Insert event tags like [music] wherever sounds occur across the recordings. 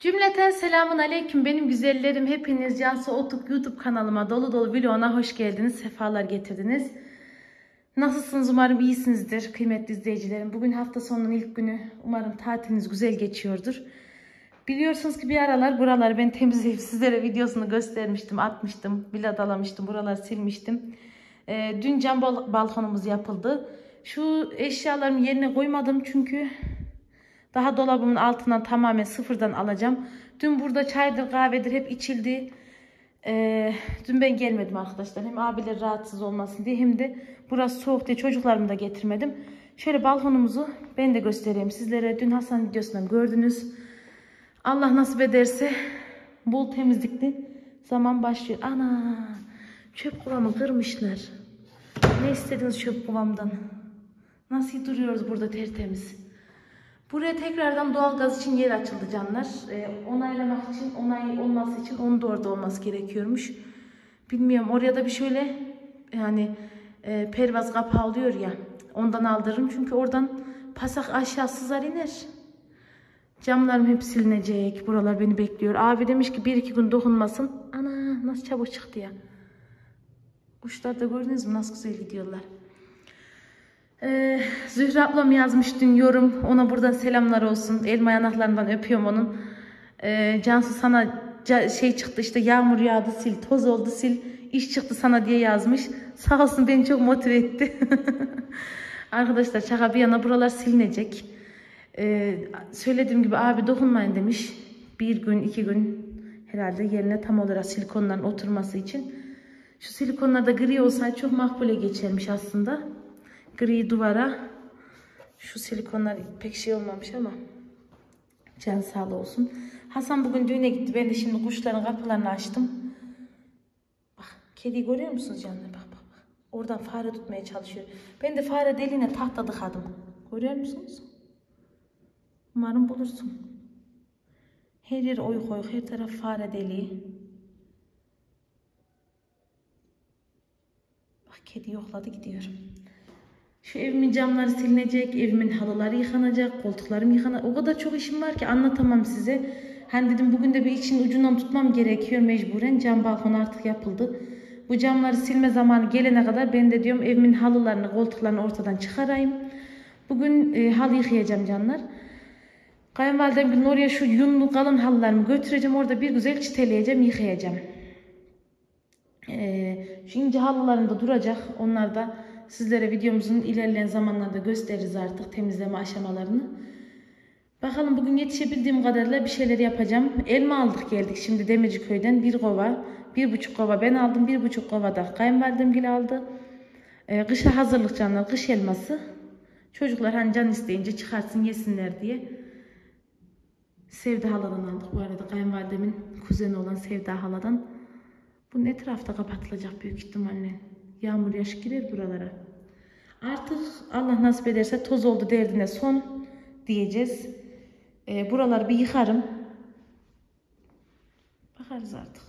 Cümleten selamun aleyküm benim güzellerim. Hepiniz Cansu Otuk YouTube kanalıma dolu dolu vloguna hoş geldiniz. Sefalar getirdiniz. Nasılsınız? Umarım iyisinizdir kıymetli izleyicilerim. Bugün hafta sonunun ilk günü. Umarım tatiliniz güzel geçiyordur. Biliyorsunuz ki bir aralar buraları ben temizleyip [laughs] sizlere videosunu göstermiştim, atmıştım. Viladalamıştım, buraları silmiştim. Ee, dün cam bal- balkonumuz yapıldı. Şu eşyalarımı yerine koymadım çünkü daha dolabımın altından tamamen sıfırdan alacağım. Dün burada çaydır kahvedir hep içildi. Ee, dün ben gelmedim arkadaşlar. Hem abiler rahatsız olmasın diye hem de burası soğuk diye çocuklarımı da getirmedim. Şöyle balkonumuzu ben de göstereyim sizlere. Dün Hasan videosundan gördünüz. Allah nasip ederse bol temizlikli zaman başlıyor. Ana çöp kovamı kırmışlar. Ne istediniz çöp kovamdan? Nasıl duruyoruz burada tertemiz. Buraya tekrardan doğalgaz için yer açıldı canlar. Ee, onaylamak için, onay olması için onun da orada olması gerekiyormuş. Bilmiyorum oraya da bir şöyle yani e, pervaz kapağı oluyor ya ondan aldırırım. Çünkü oradan pasak aşağı sızar iner. Camlarım hep silinecek. Buralar beni bekliyor. Abi demiş ki bir iki gün dokunmasın. Ana nasıl çabuk çıktı ya. Kuşlar da gördünüz mü nasıl güzel gidiyorlar. Ee, Zühre ablam yazmış dün yorum. Ona buradan selamlar olsun. Elma yanaklarından öpüyorum onun. Ee, Cansu sana şey çıktı işte yağmur yağdı sil, toz oldu sil, iş çıktı sana diye yazmış. Sağ olsun beni çok motive etti. [laughs] Arkadaşlar şaka bir yana buralar silinecek. Ee, söylediğim gibi abi dokunmayın demiş. Bir gün iki gün herhalde yerine tam olarak silikonların oturması için. Şu silikonlar da gri olsaydı çok makbule geçermiş aslında. Gri duvara şu silikonlar pek şey olmamış ama can sağlığı olsun. Hasan bugün düğüne gitti. Ben de şimdi kuşların kapılarını açtım. Bak kediyi görüyor musunuz canlar? Bak bak bak. Oradan fare tutmaya çalışıyor. Ben de fare deliğine tahta tıkadım. Görüyor musunuz? Umarım bulursun. Her yer oyuk oyuk. Her taraf fare deliği. Bak kedi yokladı gidiyor. Şu evimin camları silinecek, evimin halıları yıkanacak, koltuklarım yıkanacak. O kadar çok işim var ki anlatamam size. Hani dedim bugün de bir için ucundan tutmam gerekiyor mecburen. Cam balkon artık yapıldı. Bu camları silme zamanı gelene kadar ben de diyorum evimin halılarını, koltuklarını ortadan çıkarayım. Bugün e, halı yıkayacağım canlar. Kayınvalidem gün oraya şu yunlu kalın halılarımı götüreceğim. Orada bir güzel çiteleyeceğim, yıkayacağım. Ee, şu ince halılarım da duracak. Onlar da sizlere videomuzun ilerleyen zamanlarda gösteririz artık temizleme aşamalarını. Bakalım bugün yetişebildiğim kadarıyla bir şeyler yapacağım. Elma aldık geldik şimdi Demirci köyden bir kova. Bir buçuk kova ben aldım. Bir buçuk kova da kayınvalidem gül aldı. Ee, kışa hazırlık canlar. Kış elması. Çocuklar hani can isteyince çıkarsın yesinler diye. Sevda haladan aldık bu arada. Kayınvalidemin kuzeni olan Sevda haladan. Bunun etrafta kapatılacak büyük ihtimalle. Yağmur yaş girer buralara. Artık Allah nasip ederse toz oldu derdine son diyeceğiz. Ee, buraları bir yıkarım. Bakarız artık.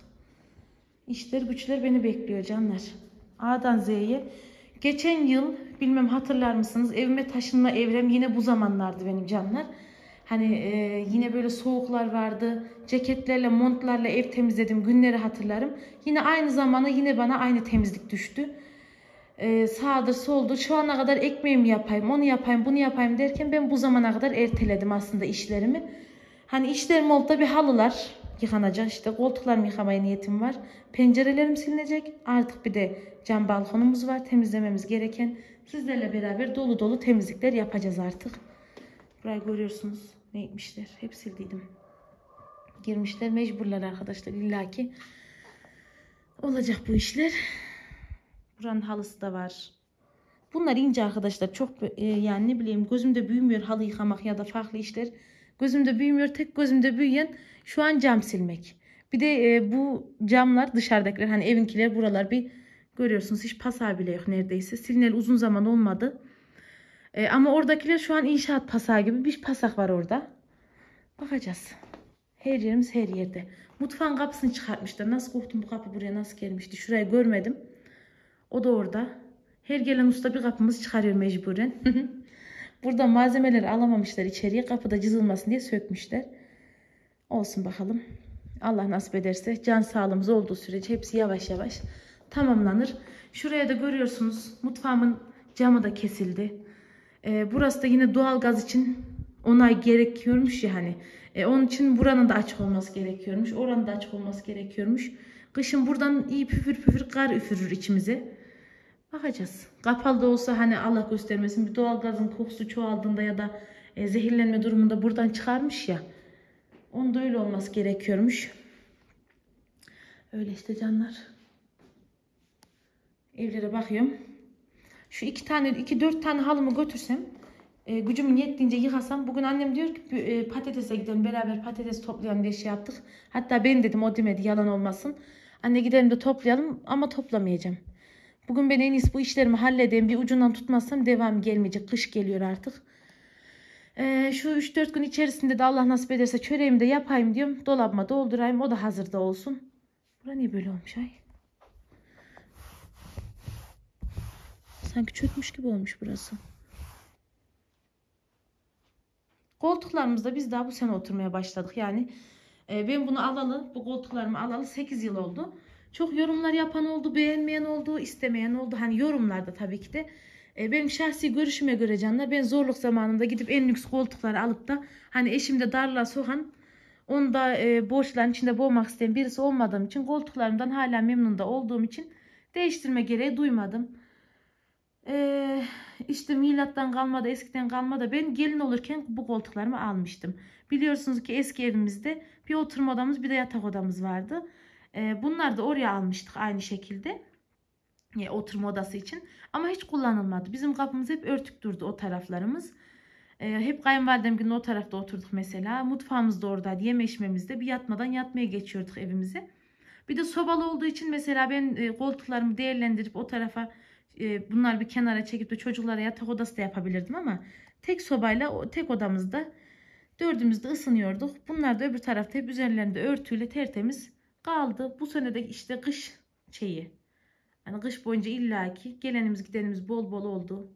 İşler güçler beni bekliyor canlar. A'dan Z'ye. Geçen yıl bilmem hatırlar mısınız evime taşınma evrem yine bu zamanlardı benim canlar. Hani e, yine böyle soğuklar vardı. Ceketlerle, montlarla ev temizledim günleri hatırlarım. Yine aynı zamana yine bana aynı temizlik düştü. E, sağdır soldur şu ana kadar ekmeğimi yapayım, onu yapayım, bunu yapayım derken ben bu zamana kadar erteledim aslında işlerimi. Hani işlerim oldu bir halılar yıkanacak işte koltuklarımı yıkamaya niyetim var. Pencerelerim silinecek. Artık bir de cam balkonumuz var temizlememiz gereken. Sizlerle beraber dolu dolu temizlikler yapacağız artık. Burayı görüyorsunuz. Ne gitmişler? Hep sildiydim. Girmişler mecburlar arkadaşlar illaki. Olacak bu işler. Buranın halısı da var. Bunlar ince arkadaşlar. Çok e, yani ne bileyim gözümde büyümüyor halı yıkamak ya da farklı işler. Gözümde büyümüyor. Tek gözümde büyüyen şu an cam silmek. Bir de e, bu camlar dışarıdakiler hani evinkiler buralar bir görüyorsunuz hiç pasar bile yok neredeyse. Silineli uzun zaman olmadı. E, ama oradakiler şu an inşaat pasağı gibi bir pasak var orada. Bakacağız. Her yerimiz her yerde. Mutfağın kapısını çıkartmışlar. Nasıl korktum bu kapı buraya nasıl gelmişti. Şurayı görmedim. O da orada. Her gelen usta bir kapımız çıkarıyor mecburen. [laughs] Burada malzemeleri alamamışlar içeriye. Kapıda cızılmasın diye sökmüşler. Olsun bakalım. Allah nasip ederse can sağlığımız olduğu sürece hepsi yavaş yavaş tamamlanır. Şuraya da görüyorsunuz mutfağımın camı da kesildi. Ee, burası da yine doğal gaz için onay gerekiyormuş ya hani. Ee, onun için buranın da açık olması gerekiyormuş. Oranın da açık olması gerekiyormuş. Kışın buradan iyi püfür püfür kar üfürür içimize. Bakacağız. Kapalı da olsa hani Allah göstermesin bir doğal gazın kokusu çoğaldığında ya da e, zehirlenme durumunda buradan çıkarmış ya. Onda öyle olması gerekiyormuş. Öyle işte canlar. Evlere bakıyorum. Şu iki tane, iki dört tane halımı götürsem, e, gücümün yettiğince yıkasam. Bugün annem diyor ki e, patatese gidelim beraber patates toplayalım diye şey yaptık. Hatta ben dedim o demedi yalan olmasın. Anne gidelim de toplayalım ama toplamayacağım. Bugün ben en iyisi bu işlerimi halledeyim. Bir ucundan tutmazsam devam gelmeyecek. Kış geliyor artık. Ee, şu 3-4 gün içerisinde de Allah nasip ederse çöreğimi de yapayım diyorum. Dolabıma doldurayım. O da hazırda olsun. Bura niye böyle olmuş ay? Sanki çökmüş gibi olmuş burası. Koltuklarımızda biz daha bu sene oturmaya başladık. Yani e, ben bunu alalı, bu koltuklarımı alalı 8 yıl oldu. Çok yorumlar yapan oldu, beğenmeyen oldu, istemeyen oldu. Hani yorumlarda tabii ki de. E, benim şahsi görüşüme göre canlar ben zorluk zamanında gidip en lüks koltukları alıp da hani eşimde darlığa sokan onu da e, borçların içinde boğmak isteyen birisi olmadığım için koltuklarımdan hala memnun da olduğum için değiştirme gereği duymadım. E, işte milattan kalma da eskiden kalma da ben gelin olurken bu koltuklarımı almıştım. Biliyorsunuz ki eski evimizde bir oturma odamız bir de yatak odamız vardı. E, bunlar da oraya almıştık aynı şekilde. E, oturma odası için. Ama hiç kullanılmadı. Bizim kapımız hep örtük durdu o taraflarımız. E, hep kayınvalidem günü o tarafta oturduk mesela. Mutfağımız da oradaydı. Yeme içmemizde. Bir yatmadan yatmaya geçiyorduk evimize. Bir de sobalı olduğu için mesela ben e, koltuklarımı değerlendirip o tarafa e, bunlar bir kenara çekip de çocuklara yatak odası da yapabilirdim ama tek sobayla tek odamızda dördümüz de ısınıyorduk. Bunlar da öbür tarafta hep üzerlerinde örtüyle tertemiz kaldı. Bu sene de işte kış şeyi. Yani kış boyunca illaki gelenimiz gidenimiz bol bol oldu.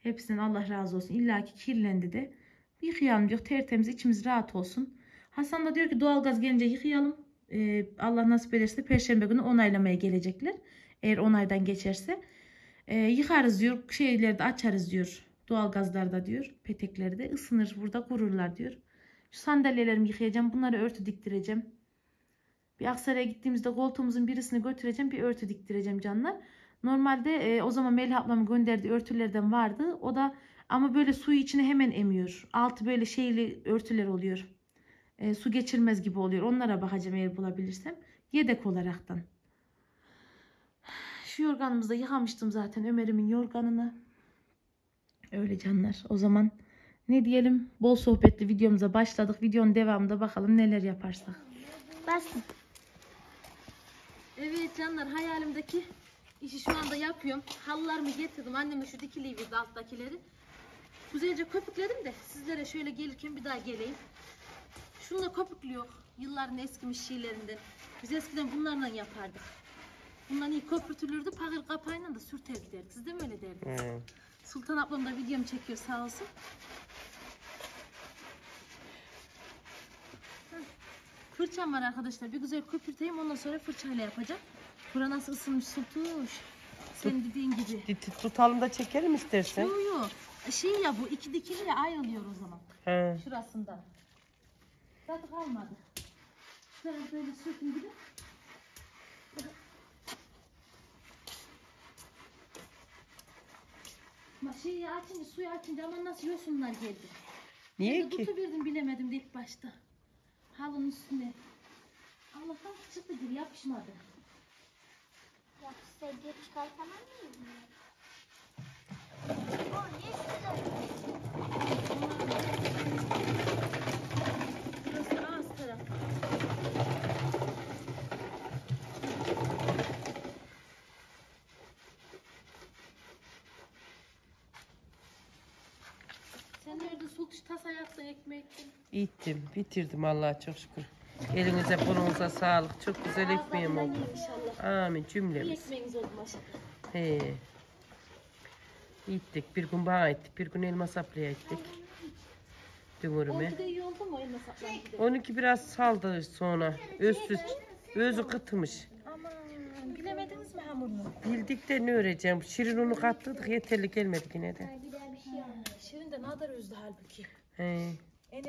Hepsinden Allah razı olsun. İllaki kirlendi de. Yıkayalım diyor. Tertemiz içimiz rahat olsun. Hasan da diyor ki doğalgaz gelince yıkayalım. Ee, Allah nasip ederse Perşembe günü onaylamaya gelecekler. Eğer onaydan geçerse. Ee, yıkarız diyor. Şeyleri de açarız diyor. Doğalgazlarda diyor. Petekleri de ısınır. Burada kururlar diyor. Şu sandalyelerimi yıkayacağım. Bunları örtü diktireceğim. Bir Aksaray'a gittiğimizde koltuğumuzun birisini götüreceğim. Bir örtü diktireceğim canlar. Normalde e, o zaman Melih ablamın gönderdiği örtülerden vardı. O da ama böyle suyu içine hemen emiyor. Altı böyle şeyli örtüler oluyor. E, su geçirmez gibi oluyor. Onlara bakacağım eğer bulabilirsem. Yedek olaraktan. Şu yorganımızı da yıkamıştım zaten Ömer'imin yorganını. Öyle canlar. O zaman ne diyelim? Bol sohbetli videomuza başladık. Videonun devamında bakalım neler yaparsak. Bastım. Evet canlar hayalimdeki işi şu anda yapıyorum. Halılarımı getirdim. Annemle şu dikiliyi verdi alttakileri. Güzelce köpükledim de sizlere şöyle gelirken bir daha geleyim. Şunla köpüklüyor. Yılların eskimiş şeylerinden. Biz eskiden bunlarla yapardık. Bunlar iyi köpürtülürdü. Pakır kapağıyla da sürter giderdik. Siz de mi öyle derdiniz? Sultan ablam da videomu çekiyor sağ olsun. Fırçam var arkadaşlar. Bir güzel köpürteyim ondan sonra fırçayla yapacağım. Bura nasıl ısınmış sultuş. Senin dediğin gibi. Tut- Tutalım da çekelim istersen. Yo yo. Şey ya bu iki dikili ya ayrılıyor o zaman. He. Şurasında. Zaten kalmadı. Şöyle böyle sürtün gibi. Ama şeyi açınca suyu açınca ama nasıl yosunlar geldi. Niye Ben de ki? Tutuverdim bilemedim de ilk başta. Halının üstüne. Allah'tan çıktı gibi yapışmadı. Diye çıkartamam mıyım? O ne tas ayaksın ekmek? İttim, bitirdim Allah'a çok şükür. Elinize kolunuza sağlık. Çok güzel ekmeğim oldu. İnşallah. Amin Bir cümlemiz. ekmeğiniz oldu maşallah. He. İttik. Bir gün bana ettik. Bir gün elma saplaya ettik. dümürüme. 12'de iyi oldu mu elma saplandı? 12 biraz saldı sonra. Özsüz, özü kıtmış. Aman bilemediniz mi hamurunu? Bildik de ne öreceğim. Şirin unu kattırdık yeterli gelmedi yine de. Bir daha bir şey. Şirin de ne kadar özdü halbuki. He. En.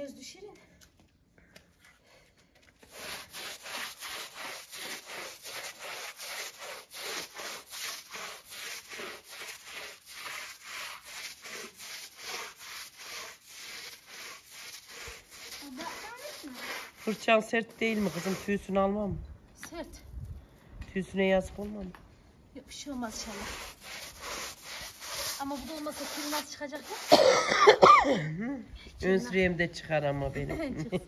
Bakmamış mı? Fırçan sert değil mi kızım? Tüysünü almam mı? Sert. Tüysüne yazık olmam mı? Yok bir şey olmaz inşallah. Ama bu da olmasa kül nasıl çıkacak ya? [coughs] [coughs] Ön süreyim de çıkar ama benim. [laughs]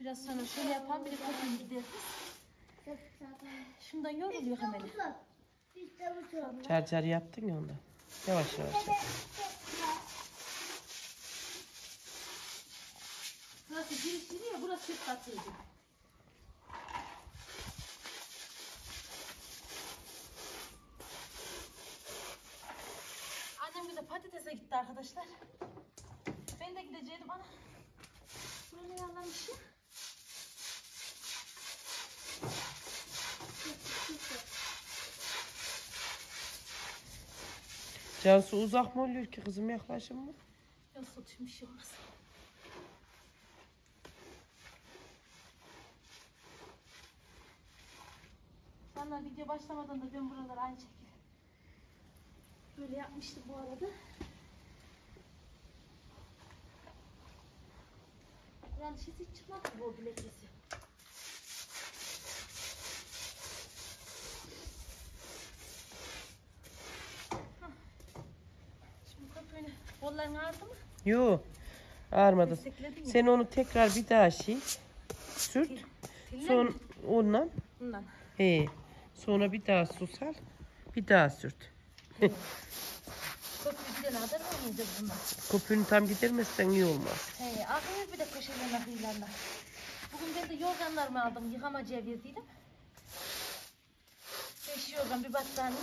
Biraz sonra şöyle yapan biri kopun gider. Şundan yoruluyor hemen. Çarçar yaptın ya ondan. Yavaş yavaş. yap. Burası giriş yeri ya burası süt katıydı. Annem bir de patatese gitti arkadaşlar. Ben de gideceğim ana. Böyle yalanmış ya. Cansu uzak mı oluyor ki kızım yaklaşım mı? Ya satayım bir şey olmaz. Valla video başlamadan da ben buraları aynı şekilde böyle yapmıştım bu arada. Yani şişi hiç çıkmadı bu bilekesi. Hah. Şimdi köpüğünü kolların ağrıdı mı? Yo. Ağrımadı. Sen onu tekrar bir daha şey sürt. Tille Son mi? ondan Bundan. he. Sonra bir daha su sal. Bir daha sürt. Köpüğü giden kadar olmayacak bundan. Kopunu tam gidermezsen iyi olmaz. He, akıyor bir de köşelerine kıyılarına. Bugün ben de yorganlarımı aldım, yıkamacıya verdiydim. Beş yorgan, bir battaniye.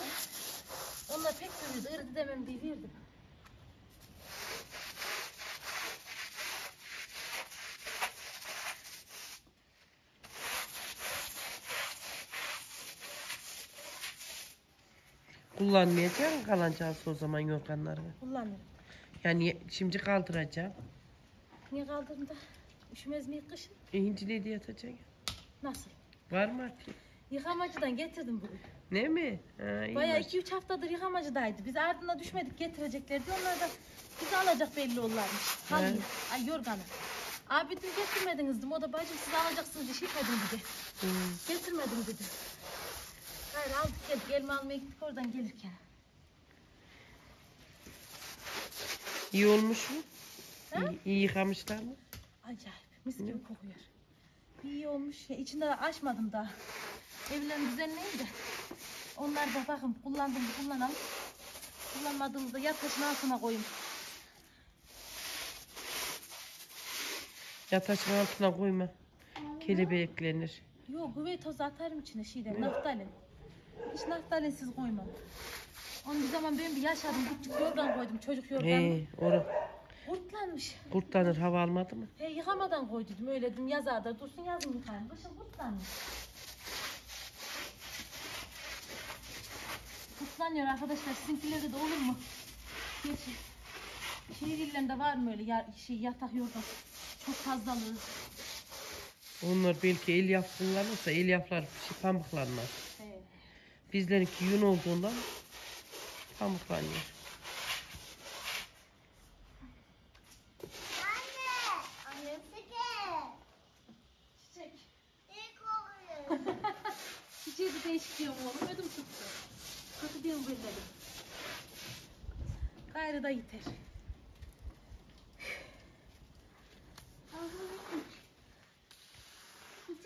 Onlar pek büyüdü, ırdı demem diye verdim. Kullanmayacaksın kalancağız o zaman yorganlarını. Kullanırım. Yani şimdi kaldıracağım. Niye kaldırdım da? Üşümez miyik kışın? E, diye yatacaksın? Nasıl? Var mı artık? Yıkamacıdan getirdim bugün. Ne mi? Ha, Bayağı baş- 2-3 haftadır yıkamacıdaydı. Biz ardına düşmedik getireceklerdi. Onlar da bizi alacak belli ollarmış. Halıyı, ay yorganı. Abi dedim getirmediniz dedim. O da bacım siz alacaksınız diye şişmedim dedi. Hı. Getirmedim dedi. Hayır aldık geldik. Elma almaya gittik oradan gelirken. İyi olmuş mu? Ha? İyi, iyi yıkamışlar mı? Acayip. Mis gibi kokuyor. İyi olmuş. Ya, içinde de açmadım daha. Evlerini düzenleyin de. Onlar da bakın kullandım mı kullanalım. Kullanmadığımızda ya taşın altına koyun. Yataşın altına koyma. Kelebeklenir. Yok güvey tozu atarım içine şeyden naftalin. Hiç naftalinsiz koymam. Onu bir zaman ben bir yaşadım. Küçük yorgan koydum çocuk yorganı. He, oru Kurtlanmış. kurtlanır hava almadı mı? He yıkamadan koydum öyle dedim yazarda dursun yazın yıkayın. Kışın kurtlanmış. Kurtlanıyor arkadaşlar. Sizinkilerde de olur mu? Geçin. Şehir illerinde var mı öyle ya, şey, yatak yorgan? Çok fazlalığı. Onlar belki el yapsınlarsa el yaplar şey, pamuklanmaz. Bizlerinki yün olduğundan pamuklanıyor. Anne. Anne. Sike. Çiçek. İyi kokuyor. Çiçeği de değişik diyorum oğlum. Ödüm tuttu. Kötü diyorum böyle dedim. Gayrı da yeter.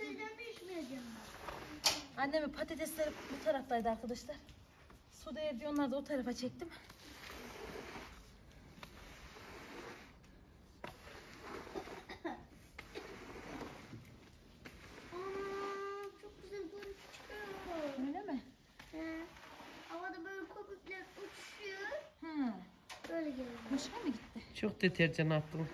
Neden pişmeyeceğim? Anneme patatesleri bu taraftaydı arkadaşlar. Suda erdi onları da o tarafa çektim. Böyle geliyor. Hoşuna mı gitti? Çok deterjan attım.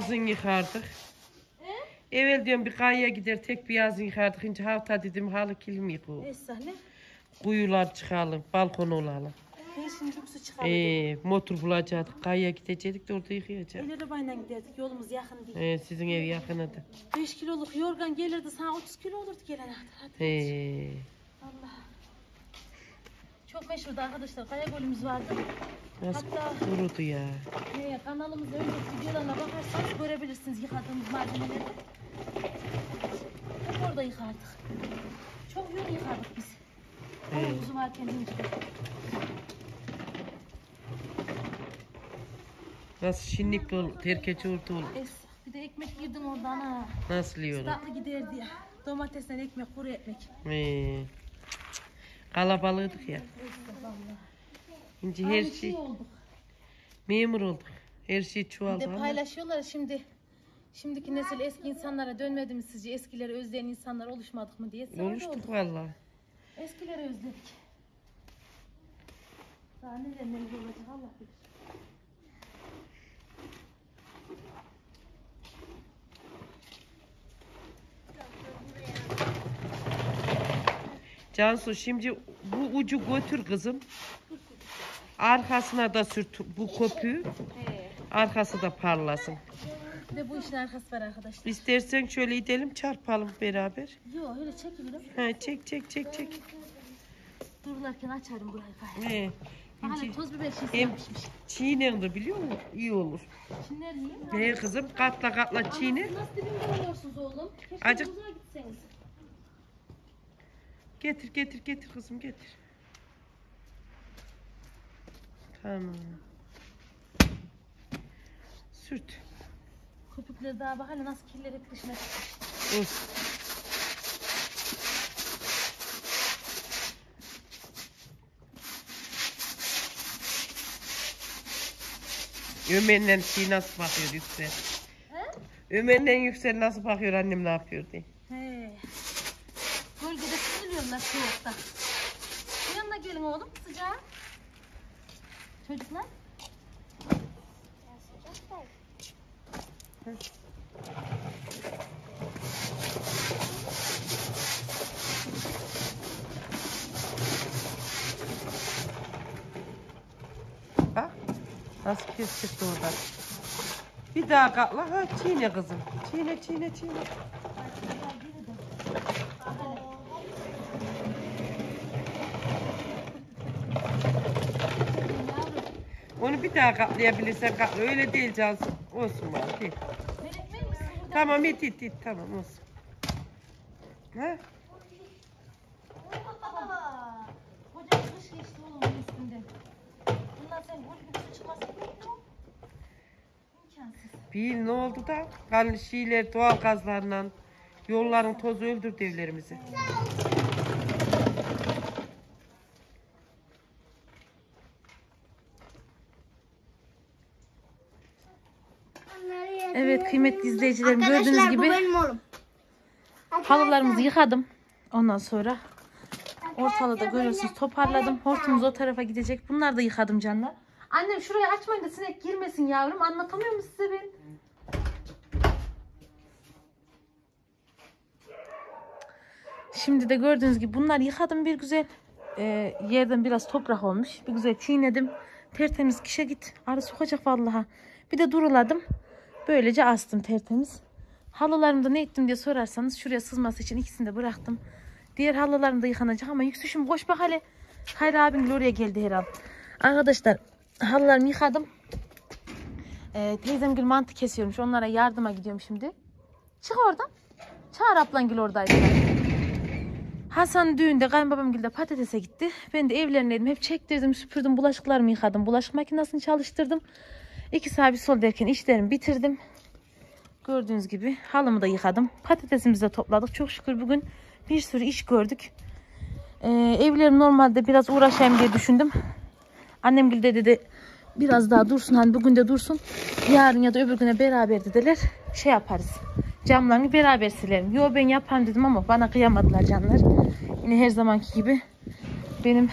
Yazın yıkardık. Evvel diyorum bir kayaya gider tek bir yazın yıkardık. Şimdi hafta dedim halı kilim yıkıyor. Esra ne? Kuyular çıkalım, balkon olalım. Çıkardım. Ee, motor bulacaktık, kayaya gidecektik de orada yıkayacaktık. El arabayla giderdik. Yolumuz yakın değil. Ee, sizin ev yakınıdı. 5 kiloluk yorgan gelirdi sana 30 kilo olurdu gelene. Hadi. Ee, Allah. Çok meşhurdu arkadaşlar. Kaya golümüz vardı. nasıl Hatta kurudu ya. e, kanalımızda önceki videolarına bakarsanız görebilirsiniz yıkadığımız malzemeleri. Hep orada yıkardık. Çok yol yıkardık biz. Evet. Havuzumuz varken incide. Nasıl şinlik ol, terkeç orta ol. Es. Bir de ekmek yedim oradan ha. Nasıl yiyorum? Tatlı giderdi ya. Domatesten ekmek, kuru ekmek. Ee, kalabalıydık ya. Şimdi her Aynı şey olduk. memur olduk. Her şey Bir çoğaldı de ama. paylaşıyorlar şimdi. Şimdiki nesil eski insanlara dönmedi mi sizce? Eskileri özleyen insanlar oluşmadık mı diye. Da Oluştuk valla. Eskileri özledik. Daha neler neler olacak Allah bilir. Cansu şimdi bu ucu götür kızım. Arkasına da sürt bu köpüğü. He. Arkası da parlasın. Bir de bu işin arkası var arkadaşlar. İstersen şöyle gidelim çarpalım beraber. Yok öyle çekilirim. Ha, çek çek çek çek. Dururlarken açarım burayı gayet. He. Şimdi toz biber şişesi hem çiğnendir biliyor musun? İyi olur. Şimdi yiyeyim. Ne kızım katla katla çiğne. Nasıl dibimde oluyorsunuz oğlum? Keşke Acık- uzağa gitseniz. Getir getir getir kızım getir. Tamam. Sürt. Köpükleri daha bak hala nasıl kirler hep dışına çıkmış. Of. Ömer'le şey nasıl bakıyor Yüksel? He? Ömer'le Yüksel nasıl bakıyor annem ne yapıyor diye. He. Sürülüyorlar soğukta. Bu yanına gelin oğlum sıcağa. Çocuklar. Bak nasıl pis çıktı orada. Bir daha katla ha çiğne kızım. Çiğne çiğne çiğne. Bir daha katlayabilirsen katla. Öyle değil Cansu. Olsun bari. değil. Tamam it it it tamam olsun. Ha? Yıl ne oldu da? Kan şeyler doğal gazlarla yolların tozu öldürdü evlerimizi. Evet kıymetli izleyicilerim gördüğünüz Arkadaşlar bu gibi halılarımızı yıkadım. Ondan sonra ortalığı da görüyorsunuz toparladım. Hortumumuz o tarafa gidecek. Bunları da yıkadım canlar. Annem şurayı açmayın da sinek girmesin yavrum. Anlatamıyor mu size ben? Şimdi de gördüğünüz gibi bunları yıkadım bir güzel. Ee, yerden biraz toprak olmuş. Bir güzel çiğnedim. Tertemiz kişe git. Arı sokacak vallahi. Bir de duruladım. Böylece astım tertemiz. Halılarımda ne ettim diye sorarsanız şuraya sızması için ikisini de bıraktım. Diğer halılarım da yıkanacak ama yüksüşüm koş bak hele. Hayri abin oraya geldi herhalde. Arkadaşlar halılarımı yıkadım. Ee, teyzem gül mantı kesiyormuş. Onlara yardıma gidiyorum şimdi. Çık oradan. Çağır ablangil oradaydı. Hasan düğünde kayınbabam gilde patatese gitti. Ben de evlerindeydim. Hep çektirdim, süpürdüm, bulaşıklarımı yıkadım. Bulaşık makinesini çalıştırdım. İki saat bir sol derken işlerimi bitirdim. Gördüğünüz gibi halımı da yıkadım. Patatesimizi de topladık. Çok şükür bugün bir sürü iş gördük. Ee, evlerim normalde biraz uğraşayım diye düşündüm. Annem de dedi biraz daha dursun hani bugün de dursun. Yarın ya da öbür güne beraber dediler. Şey yaparız. Camlarını beraber silerim. Yo ben yaparım dedim ama bana kıyamadılar canlar. Yine her zamanki gibi benim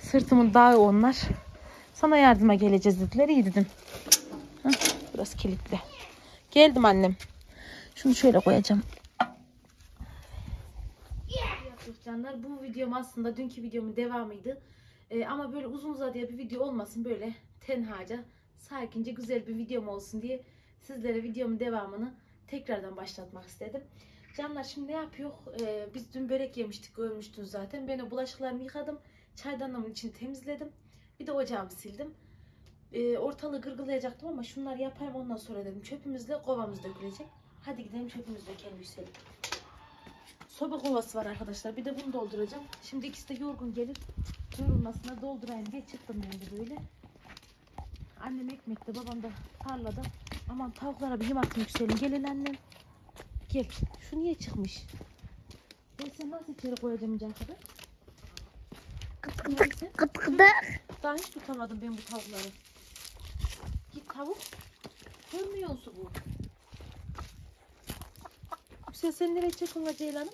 sırtımın dağı onlar. Sana yardıma geleceğiz dediler. İyi dedim. Hah, burası kilitli. Geldim annem. Şunu şöyle koyacağım. Canlar bu videom aslında dünkü videomun devamıydı. Ee, ama böyle uzun uzadıya bir video olmasın böyle tenhaca sakince güzel bir videom olsun diye sizlere videomun devamını tekrardan başlatmak istedim. Canlar şimdi ne yapıyor? Ee, biz dün börek yemiştik görmüştünüz zaten. Ben o bulaşıklarımı yıkadım. Çaydanlığımın içini temizledim. Bir de ocağımı sildim. Ee, ortalığı gırgırlayacaktım ama şunları yapayım ondan sonra dedim. Çöpümüzle kovamız dökülecek. Hadi gidelim çöpümüzü dökelim Yüksel'im. Soba kovası var arkadaşlar. Bir de bunu dolduracağım. Şimdi ikisi de yorgun gelir. Yorulmasına doldurayım diye çıktım ben de böyle. Annem ekmekte, babam da tarlada. Aman tavuklara bir yem atın yükselin. Gelin annem. Gel. Şu niye çıkmış? Ben sen nasıl içeri koyacağım ince kadar? Neyse. Kıt kıdı. Daha hiç tutamadım ben bu tavukları. Git tavuk. Görmüyor musun bu? Yüksel sen nereye çekin Ceylan'ım?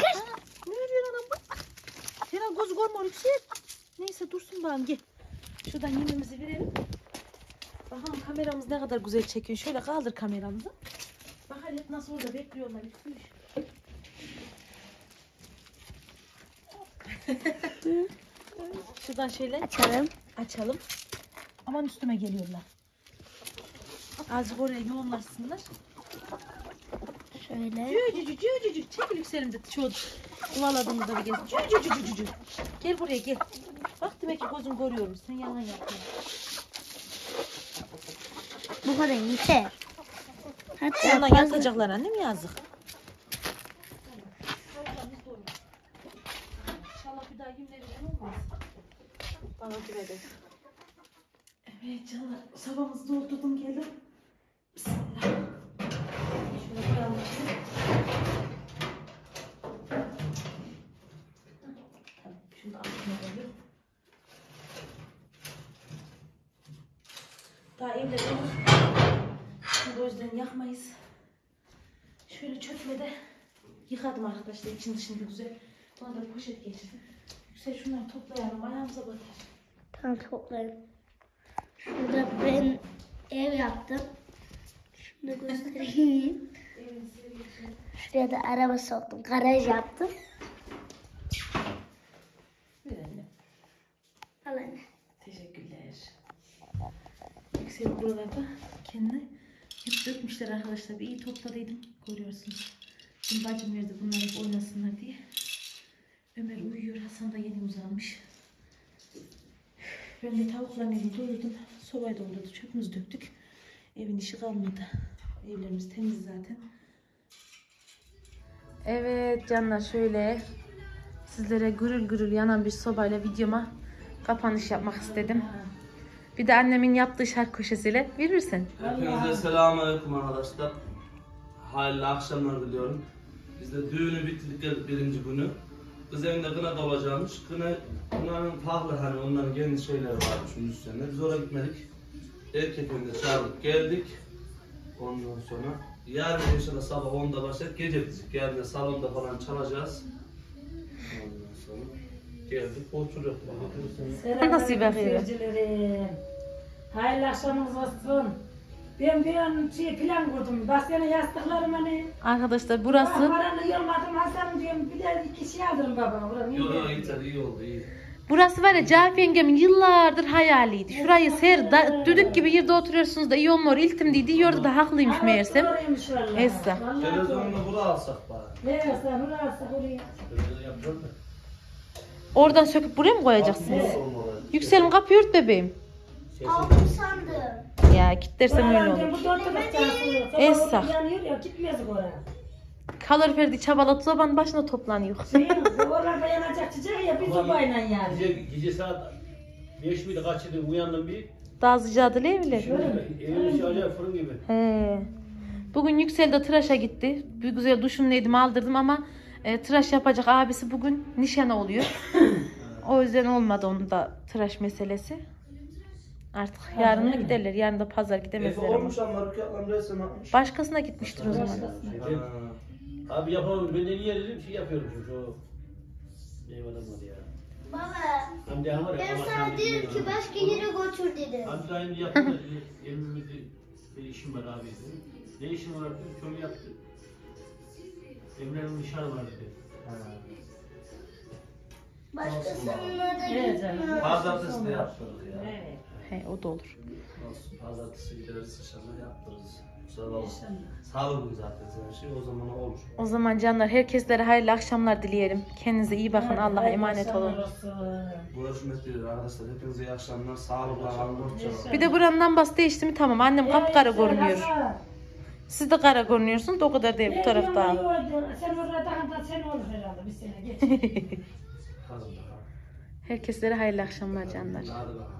Aa, Ne yapıyorsun anam bu? Seren göz görmüyor Yüksel. Neyse dursun bakalım gel. Şuradan yemimizi verelim. Bakalım kameramız ne kadar güzel çekiyor. Şöyle kaldır kameramızı. Bak hep nasıl orada bekliyorlar. [laughs] Üf. Şuradan şöyle Açalım. açalım. Aman üstüme geliyorlar. Azıcık oraya yoğunlaşsınlar. Şöyle. Cücücü cücücü. Çekil yükselim de çoğu kovaladığımızda bir gez. Cücücü cücücü. Gel buraya gel. Bak demek ki gözün görüyormuş. Sen yalan yapıyorsun. Bu kadar yeter. Hatta Yandan fazla. yatacaklar annem yazık. İnşallah bir daha yemleri olmaz. Bana güvenin. Evet canlar sabahımızı doldurdum geldim. Daha evde Şimdi yakmayız. Şöyle çöple de yıkadım arkadaşlar için dışını güzel. Buna da poşet geçirdim. Yüksel şunları toplayalım ayağımıza batar. Tam toplarım. Şurada ben ev yaptım. Şunu da göstereyim. Şuraya da araba soktum. Garaj yaptım. Ver anne. Al anne. Teşekkürler. Yüksel buralarda kendine hep dökmüşler arkadaşlar. Bir iyi topladıydım. Görüyorsunuz. Şimdi bacım verdi bunları hep oynasınlar diye. Ömer uyuyor. Hasan da yeni uzanmış. Ben de tavukların evini doyurdum. Sobayı doldurdu. Çöpümüzü döktük. Evin işi kalmadı. Evlerimiz temiz zaten. Evet canlar şöyle sizlere gürül gürül yanan bir sobayla videoma kapanış yapmak istedim. Bir de annemin yaptığı şarkı köşesiyle verirsin. Hepinize selamünaleyküm arkadaşlar. Hayırlı akşamlar diliyorum. Biz de düğünü bitirdik birinci günü. Kız evinde kına da olacakmış. Kına, kınanın pahalı hani onların kendi şeyleri varmış müzisyenler. Biz oraya gitmedik. Erkek evinde çağırdık geldik. Ondan sonra yarın inşallah sabah 10'da başlayıp gece bitecek. Yarın da salonda falan çalacağız. Ondan sonra geldik oturuyoruz. Nasıl bakıyor? Hayırlı akşamınız olsun. Ben bir an şey plan kurdum. Basyana yastıklarım hani. Arkadaşlar burası Paranı yolladım Hasan diyorum. Bir de iki şey aldım baba. Ulan iyi Yok iyi tabii iyi oldu iyi. burası var ya Cafi yengemin yıllardır hayaliydi. Şurayı ser da, düdük gibi yerde oturuyorsunuz da iyi olmuyor iltim diye diyordu da haklıymış Ama meğersem. doğruymuş vallahi. Esra. Vallahi doğru. Televizyonda bunu alsak bari. Ne Esra? Bunu alsak oraya. Öyle yapacağız da. Oradan söküp buraya mı koyacaksınız? Olmalı. Yükselim kapıyı ört bebeğim. Aldım sandım. Ya kitlersem öyle olur. Bu dört yanıyor ya gitmez oraya. Kalorifer çabalat sobanın başına toplanıyor. Şey, oralarda yanacak çiçek ya bir sobayla yani. Gece, gece saat 5 miydi kaçıydı uyandım bir. Daha sıcağı değil evler. Evin içi acayip fırın gibi. He. Bugün Yüksel de tıraşa gitti. Bir güzel duşunu yedim aldırdım ama E, tıraş yapacak abisi bugün nişana oluyor. [coughs] o yüzden olmadı onun da tıraş meselesi. Artık yarın mı giderler? Yarın da pazar Efe gidemezler ama. olmuş ama Rükat'la resim atmış. Başkasına gitmiştir o zaman. Ha. Abi yapamam. Ben de niye dedim şey yapıyorum şu. şu. Ne var ya. Baba Hamdi Han var ya. ben sana dedim ki başka yere götür dedim. Hamdi Dayım yaptı da evimizde bir işim var abi dedi. Ne işin var dedi. Şöyle yaptı. Emre'nin nişanı var dedi. Başkasının orada Evet canım. gitmiyor. Pazartesi de ya. Evet. He o da olur. Olsun, Pazartesi gideriz inşallah yaptırırız. Günü zaten her şey o zaman olur. O zaman canlar herkeslere hayırlı akşamlar dileyelim. Kendinize iyi bakın. Allah'a emanet olun. Görüşmek üzere arkadaşlar. Hepinize iyi akşamlar. Sağlıkla kalın. Bir de buranın lambası değişti mi tamam. Annem kapkara görünüyor. Siz de kara görünüyorsunuz o kadar değil bu tarafta. Sen orada da sen olur herhalde bir sene geç. [laughs] Herkeslere hayırlı akşamlar canlar. Hadi bakalım.